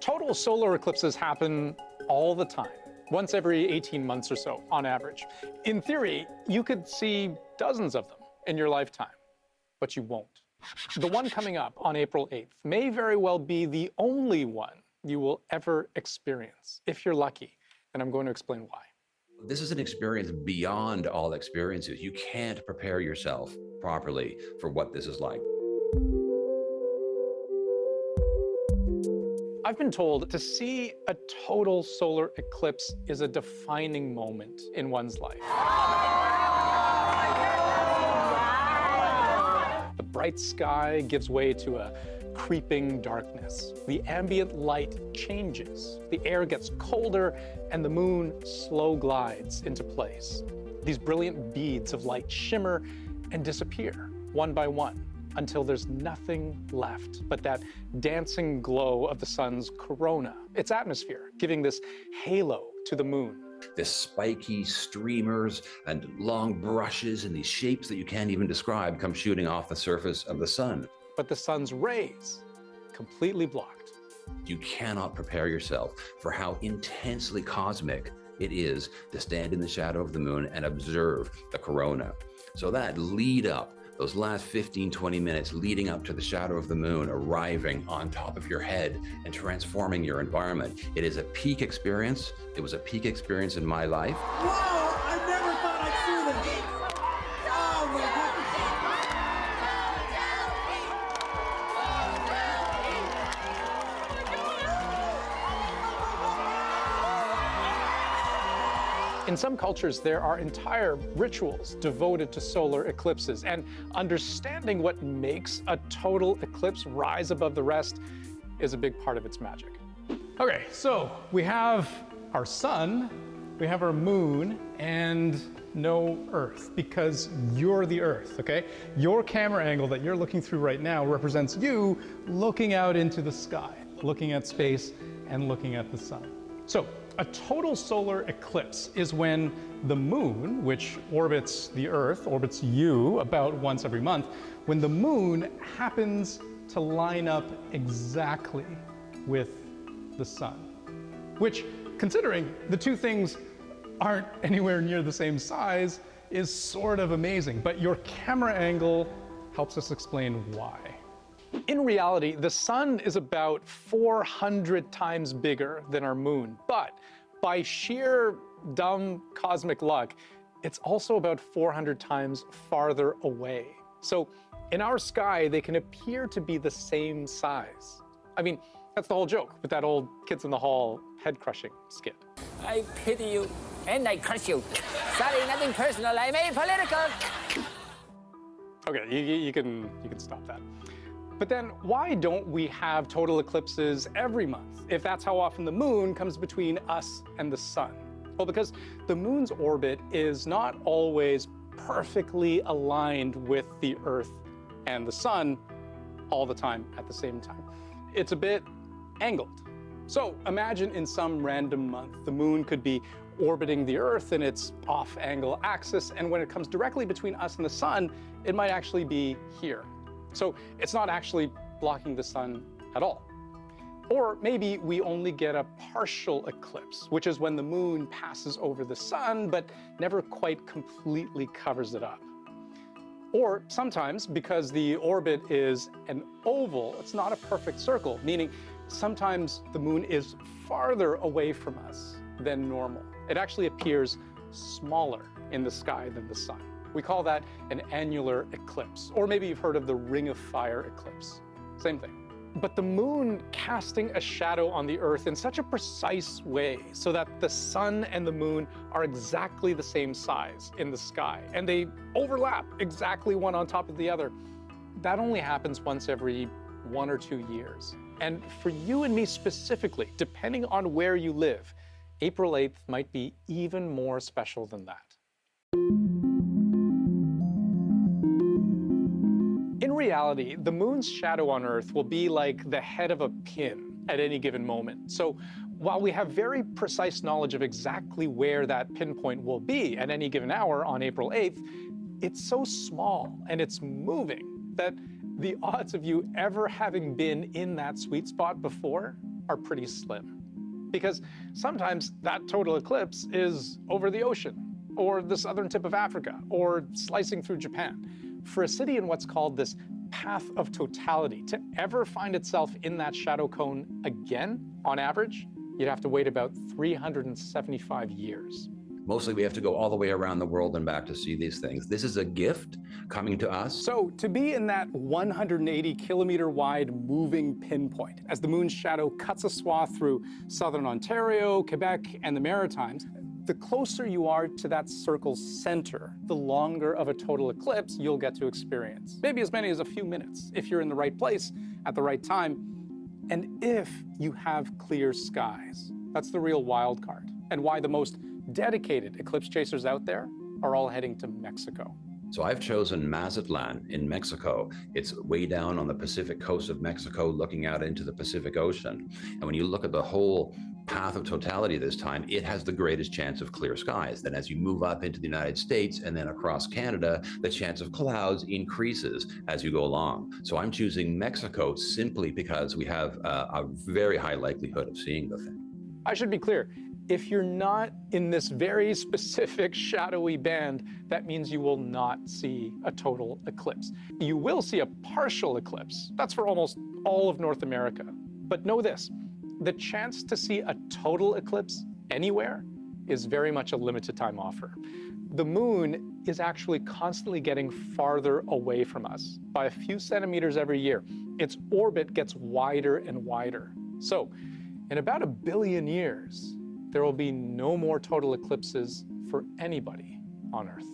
Total solar eclipses happen all the time, once every 18 months or so, on average. In theory, you could see dozens of them in your lifetime, but you won't. The one coming up on April 8th may very well be the only one you will ever experience, if you're lucky, and I'm going to explain why. This is an experience beyond all experiences. You can't prepare yourself properly for what this is like. I've been told to see a total solar eclipse is a defining moment in one's life. The bright sky gives way to a creeping darkness. The ambient light changes, the air gets colder, and the moon slow glides into place. These brilliant beads of light shimmer and disappear one by one until there's nothing left but that dancing glow of the sun's corona, its atmosphere, giving this halo to the moon. This spiky streamers and long brushes and these shapes that you can't even describe come shooting off the surface of the sun. But the sun's rays completely blocked. You cannot prepare yourself for how intensely cosmic it is to stand in the shadow of the moon and observe the corona. So that lead up those last 15, 20 minutes leading up to the shadow of the moon arriving on top of your head and transforming your environment. It is a peak experience. It was a peak experience in my life. Wow, In some cultures, there are entire rituals devoted to solar eclipses, and understanding what makes a total eclipse rise above the rest is a big part of its magic. Okay, so we have our sun, we have our moon, and no Earth because you're the Earth, okay? Your camera angle that you're looking through right now represents you looking out into the sky, looking at space and looking at the sun. So, a total solar eclipse is when the moon, which orbits the Earth, orbits you about once every month, when the moon happens to line up exactly with the sun. Which, considering the two things aren't anywhere near the same size, is sort of amazing. But your camera angle helps us explain why. In reality, the sun is about 400 times bigger than our moon, but by sheer dumb cosmic luck, it's also about 400 times farther away. So in our sky, they can appear to be the same size. I mean, that's the whole joke with that old Kids in the Hall head crushing skit. I pity you and I curse you. Sorry, nothing personal. I made political. Okay, you- you can you can stop that. But then why don't we have total eclipses every month if that's how often the moon comes between us and the sun? Well, because the moon's orbit is not always perfectly aligned with the earth and the sun all the time at the same time. It's a bit angled. So imagine in some random month, the moon could be orbiting the Earth in its off angle axis, and when it comes directly between us and the sun, it might actually be here. So it's not actually blocking the sun at all. Or maybe we only get a partial eclipse, which is when the moon passes over the sun but never quite completely covers it up. Or sometimes, because the orbit is an oval, it's not a perfect circle, meaning sometimes the moon is farther away from us than normal. It actually appears smaller in the sky than the sun. We call that an annular eclipse. Or maybe you've heard of the ring of fire eclipse. Same thing. But the moon casting a shadow on the earth in such a precise way so that the sun and the moon are exactly the same size in the sky and they overlap exactly one on top of the other. That only happens once every one or two years. And for you and me specifically, depending on where you live, April 8th might be even more special than that. Reality, the moon's shadow on Earth will be like the head of a pin at any given moment. So while we have very precise knowledge of exactly where that pinpoint will be at any given hour on April 8th, it's so small and it's moving that the odds of you ever having been in that sweet spot before are pretty slim. Because sometimes that total eclipse is over the ocean, or the southern tip of Africa, or slicing through Japan. For a city in what's called this path of totality to ever find itself in that shadow cone again, on average, you'd have to wait about 375 years. Mostly we have to go all the way around the world and back to see these things. This is a gift coming to us. So, to be in that 180 kilometer wide moving pinpoint as the moon's shadow cuts a swath through southern Ontario, Quebec, and the Maritimes, the closer you are to that circle's center, the longer of a total eclipse you'll get to experience. Maybe as many as a few minutes if you're in the right place at the right time, and if you have clear skies. That's the real wild card, and why the most dedicated eclipse chasers out there are all heading to Mexico. So I've chosen Mazatlan in Mexico. It's way down on the Pacific coast of Mexico, looking out into the Pacific Ocean. And when you look at the whole path of totality this time, it has the greatest chance of clear skies. Then, as you move up into the United States and then across Canada, the chance of clouds increases as you go along. So, I'm choosing Mexico simply because we have uh, a very high likelihood of seeing the thing. I should be clear if you're not in this very specific shadowy band, that means you will not see a total eclipse. You will see a partial eclipse. That's for almost all of North America. But know this the chance to see a total eclipse anywhere is very much a limited time offer. The moon is actually constantly getting farther away from us by a few centimeters every year. Its orbit gets wider and wider. So, in about a billion years, there will be no more total eclipses for anybody on Earth.